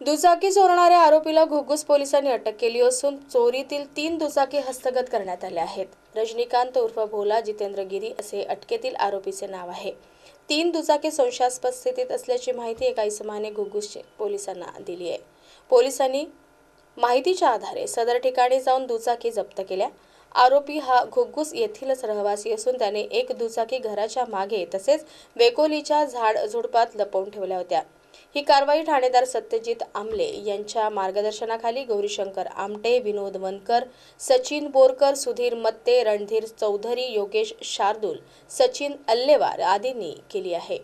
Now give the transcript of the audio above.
दुचाकी चोरणाऱ्या आरोपीला घुगुस पोलिसांनी अटक केली असून चोरीतील तीन दुचाकी हस्तगत करण्यात आल्या आहेत. रजनीकांत उर्फ भोला जितेंद्र गिरी असे अटकेतील आरोपीचे नाव आहे. तीन दुचाकी संशयास्पद स्थितीत असल्याची माहिती एका इसमाने घुगुस पोलिसांना दिली आहे. पोलिसांनी माहितीच्या आधारे सदर ठिकाणी जाऊन दुचाकी जप्त केल्या. आरोपी हा घुग्गुस येथीलच रहिवासी असून त्याने एक दुचाकी घराच्या मागे तसेच वेकोलीच्या झाड झुडपात लपवून ठेवल्या होत्या. ही कारवाई ठाणेदार सत्यजित आमले यांच्या मार्गदर्शनाखाली गौरीशंकर आमटे विनोद वनकर सचिन बोरकर सुधीर मत्ते रणधीर चौधरी योगेश शार्दूल सचिन अल्लेवार आदींनी केली आहे.